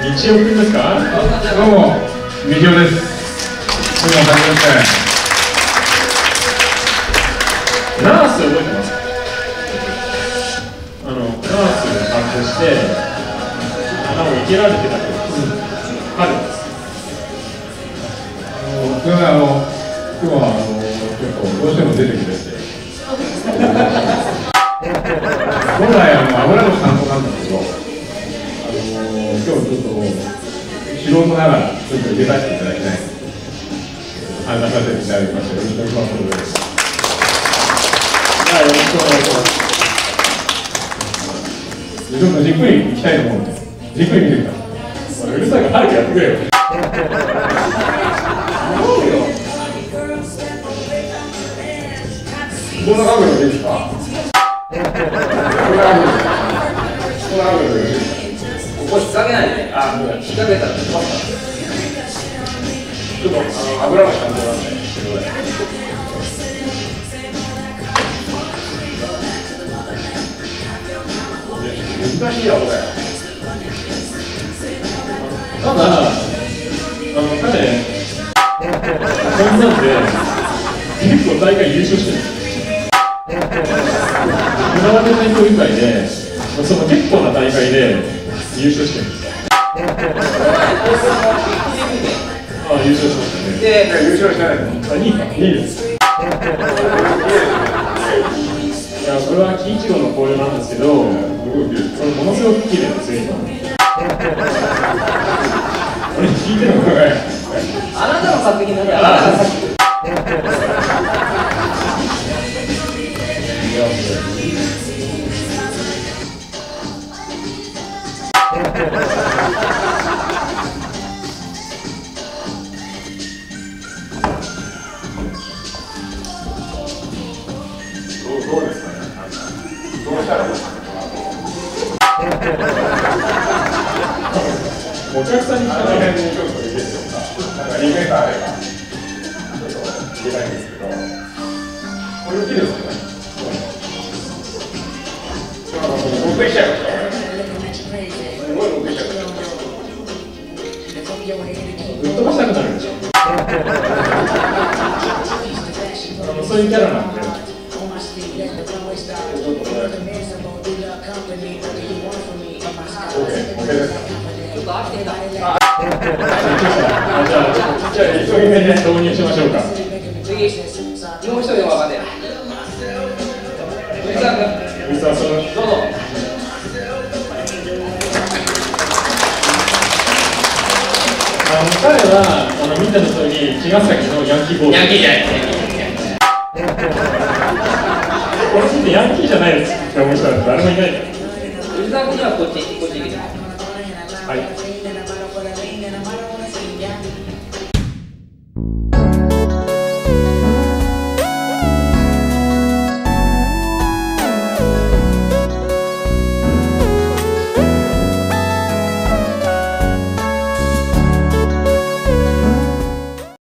道夫くんですか？どうも、みじおです。どうも、はじめまして。ナース覚えてます？あのナースで発行して頭を受けられてたけど、春ですあの、すみません、あの、今日は、あの、結構、どうしても出てくれて。本来、あの、油の担当なんだけど。あの、今日ちょっと。素人ながら、ちょっと入れさせていただきたい。話させていただきまして、よろしくお願いします。じゃあよろしくお願いします。ちょっとじっくりいきたいと思うんで、じっくり見てください。うるさいから早くやってくれよこんな角度でいいです。かこんな角度でこんな角度でいいです。かここ引っ掛けないで、あ、もう引っ掛けたら飛ばすちょっとあの油がちゃんとなんで、すごい難しいよ、これ。ただあの彼こんなんで結構大会優勝してるんですよ浦和で大会以外でその結構な大会で優勝してるんですよ。あ優勝しましたねで、優勝してないの。あ2位か2位です。いやこれは喜一郎の紅葉なんです。けどこれものす。ごく綺麗です。よ今これ聞いてるのかいあなたの作品なんだよ、あなたの作品。どうどうですかね。どうしたらいいですかね。お客さんに聞かあのない辺にちょっと入れてよか。なんかリメーターあれば。ちょっと入れたいんですけど。これを切るんですかね。あの持ってきちゃいました。すごい持ってきいました。ぶっ飛ばしたくなるでしょそういうキャラなんでオッケー、オッケーです。ちょっと飽きてきた。あじゃ急ぎ目で導入しましょうか次、もう一人でも分かんない。藤沢君、実はどうぞ。あの彼はあの見た通り茅ヶ崎のヤンキーボーイヤンキーじゃない。これ見てヤンキーじゃないですって思ったら誰もいない藤沢君にはこっち、こっち行け。はい